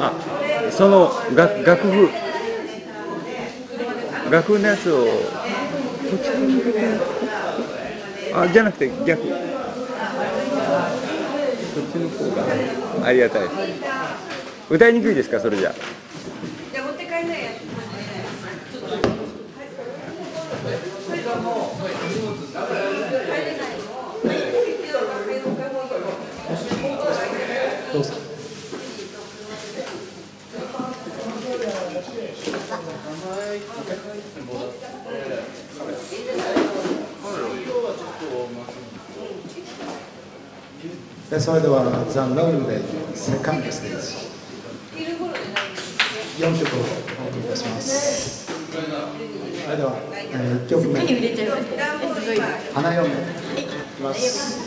あその楽楽譜。楽譜のやつを。こっちに向けてあじゃなくて逆。こっちの方がありがたい。歌いにくいですかそれじゃ。じゃあ持って帰んないやどうぞでそれではザ・ロールでセカンドステージ。4曲をお送りいたします。それでは、えー、1曲目。花嫁い。きます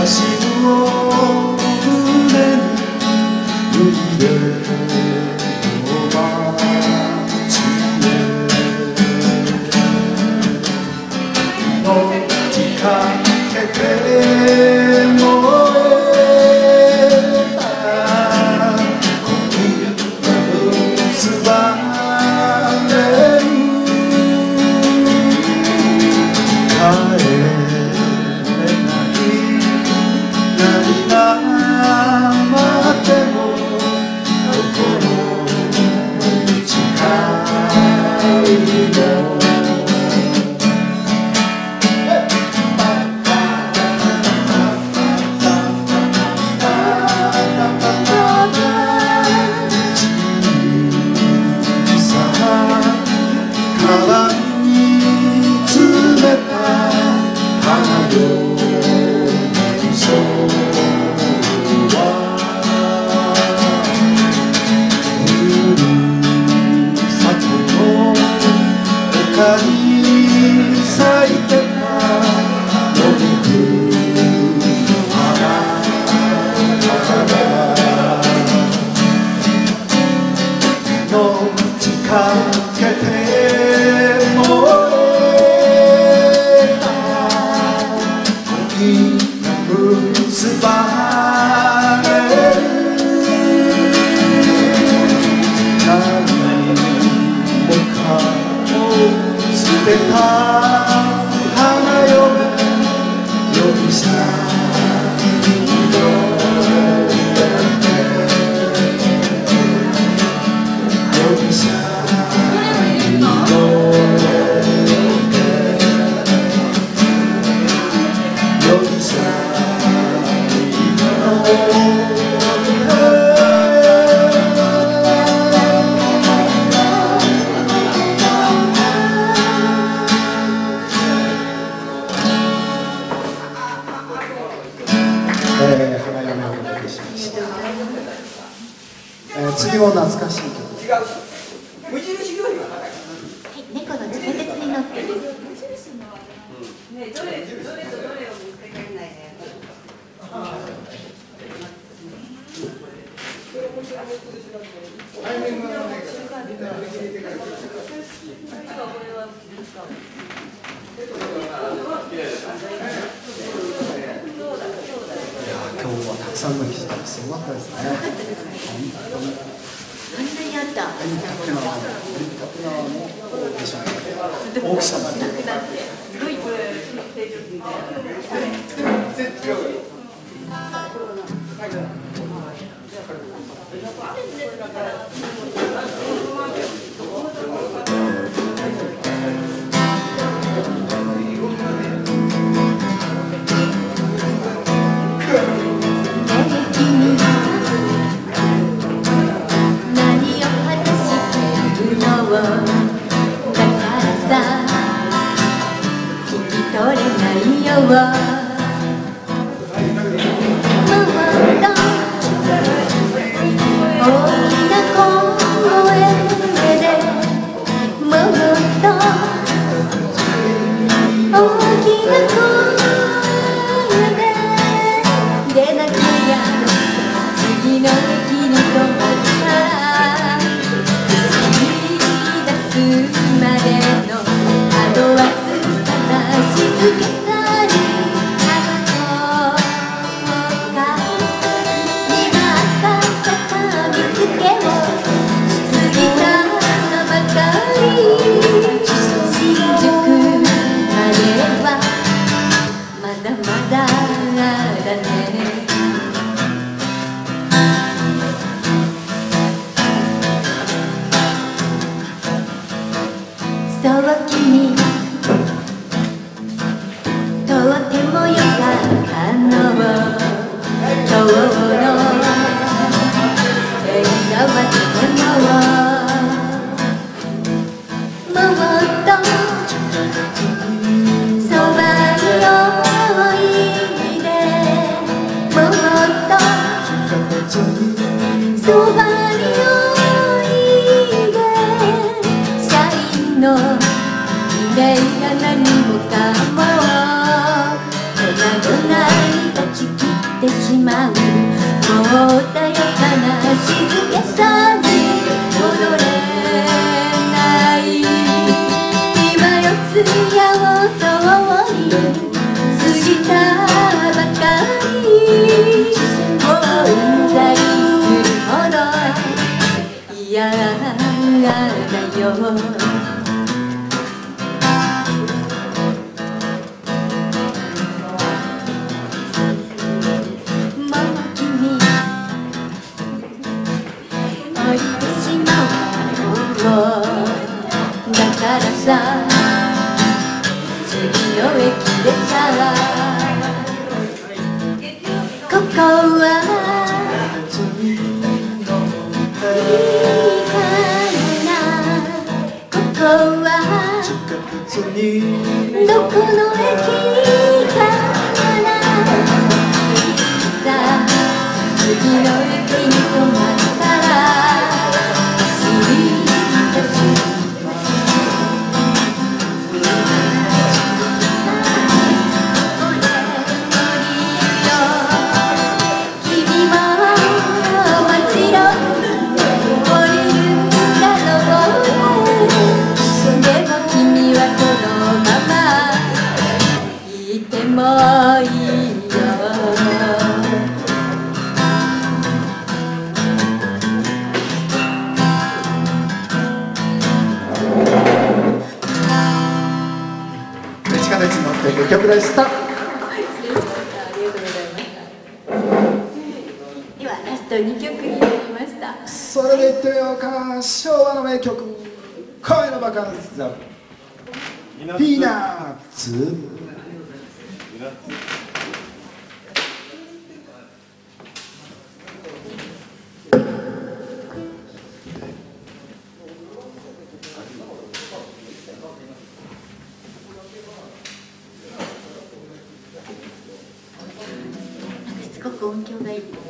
写真を胸に浮いて街結ばれる何もかも捨てた花嫁容疑者今日はたくさんの人がすごかったですねあったエンタクナーのエンタクナーのオーディション大きさないよもっと大きな声でもっと大きな声で出なきゃ次の駅に止まったら走り出すまでのあとはつかな静け四つやを通り過ぎたばかり。もううんざりするほど嫌だよ。いてもいいよ地下鉄に乗っていく曲でしたありがとうございます。ではラスト2曲になりました。それでいってみようか昭和の名曲恋のバカンスザピーナッツすごく音響がいい。